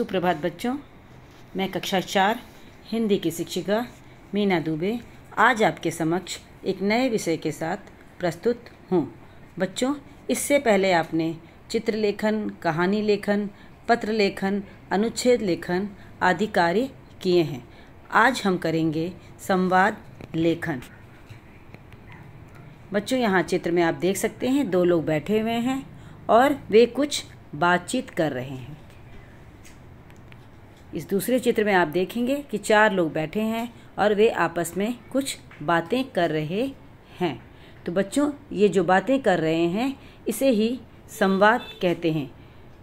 सुप्रभात बच्चों, मैं कक्षा चार, हिंदी की शिक्षिका मीना दुबे आज आपके समक्ष एक नए विषय के साथ प्रस्तुत हूँ। बच्चों, इससे पहले आपने चित्र लेखन कहानी लेखन पत्र लेखन अनुच्छेद लेखन आदि कार्य किए हैं। आज हम करेंगे संवाद लेखन। बच्चों, यहाँ चित्र में आप देख सकते हैं, दो लोग बैठे हुए हैं और वे कुछ बातचीत कर रहे हैं। इस दूसरे चित्र में आप देखेंगे कि चार लोग बैठे हैं और वे आपस में कुछ बातें कर रहे हैं। तो बच्चों, ये जो बातें कर रहे हैं, इसे ही संवाद कहते हैं।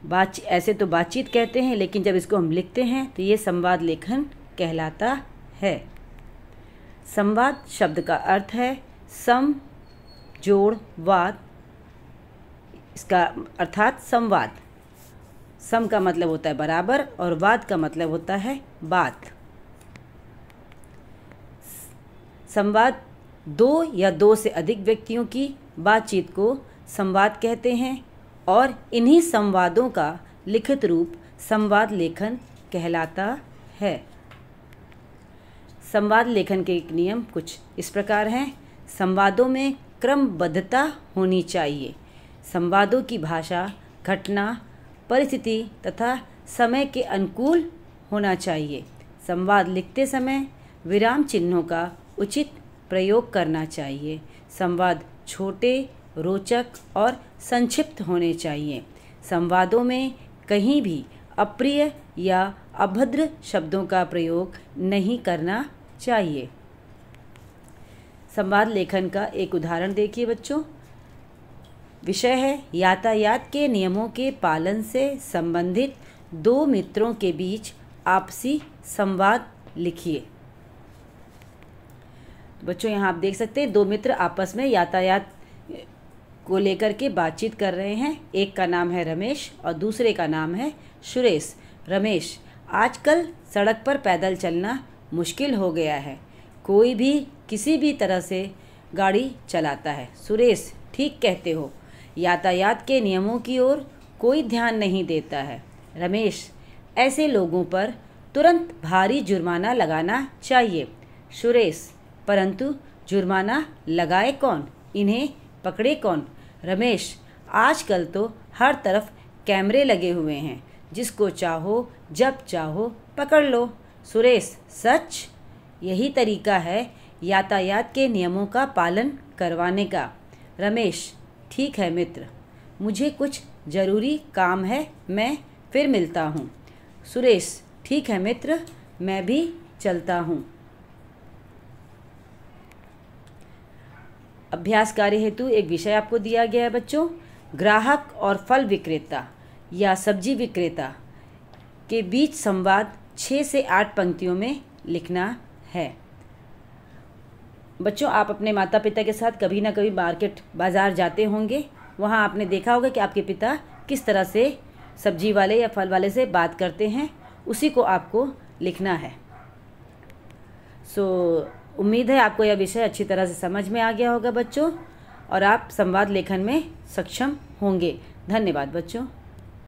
बात, ऐसे तो बातचीत कहते हैं, लेकिन जब इसको हम लिखते हैं तो ये संवाद लेखन कहलाता है। संवाद शब्द का अर्थ है सम, जोड़, वाद। इसका अर्थात संवाद। सम का मतलब होता है बराबर और वाद का मतलब होता है बात। संवाद दो या दो से अधिक व्यक्तियों की बातचीत को संवाद कहते हैं और इन्हीं संवादों का लिखित रूप संवाद लेखन कहलाता है। संवाद लेखन के नियम कुछ इस प्रकार हैं। संवादों में क्रमबद्धता होनी चाहिए। संवादों की भाषा, घटना परिस्थिति तथा समय के अनुकूल होना चाहिए। संवाद लिखते समय विराम चिन्हों का उचित प्रयोग करना चाहिए। संवाद छोटे, रोचक और संक्षिप्त होने चाहिए। संवादों में कहीं भी अप्रिय या अभद्र शब्दों का प्रयोग नहीं करना चाहिए। संवाद लेखन का एक उदाहरण देखिए बच्चों। विषय है यातायात के नियमों के पालन से संबंधित। दो मित्रों के बीच आपसी संवाद लिखिए। बच्चों, यहाँ आप देख सकते हैं, दो मित्र आपस में यातायात को लेकर के बातचीत कर रहे हैं। एक का नाम है रमेश और दूसरे का नाम है सुरेश। रमेश, आजकल सड़क पर पैदल चलना मुश्किल हो गया है। कोई भी, किसी भी तरह से गाड़ी चलाता है। सुरेश, ठीक कहते हो। यातायात के नियमों की ओर कोई ध्यान नहीं देता है। रमेश, ऐसे लोगों पर तुरंत भारी जुर्माना लगाना चाहिए। सुरेश, परंतु जुर्माना लगाए कौन? इन्हें पकड़े कौन? रमेश, आजकल तो हर तरफ़ कैमरे लगे हुए हैं। जिसको चाहो, जब चाहो, पकड़ लो। सुरेश, सच? यही तरीका है यातायात के नियमों का पालन करवाने का। रमेश ठीक है मित्र, मुझे कुछ ज़रूरी काम है, मैं फिर मिलता हूँ। सुरेश, ठीक है मित्र, मैं भी चलता हूँ। अभ्यास कार्य हेतु एक विषय आपको दिया गया है बच्चों, ग्राहक और फल विक्रेता या सब्ज़ी विक्रेता के बीच संवाद छः से आठ पंक्तियों में लिखना है। बच्चों आप अपने माता पिता के साथ कभी ना कभी मार्केट बाज़ार जाते होंगे। वहाँ आपने देखा होगा कि आपके पिता किस तरह से सब्ज़ी वाले या फल वाले से बात करते हैं। उसी को आपको लिखना है। सो so, उम्मीद है आपको यह विषय अच्छी तरह से समझ में आ गया होगा बच्चों और आप संवाद लेखन में सक्षम होंगे। धन्यवाद बच्चों।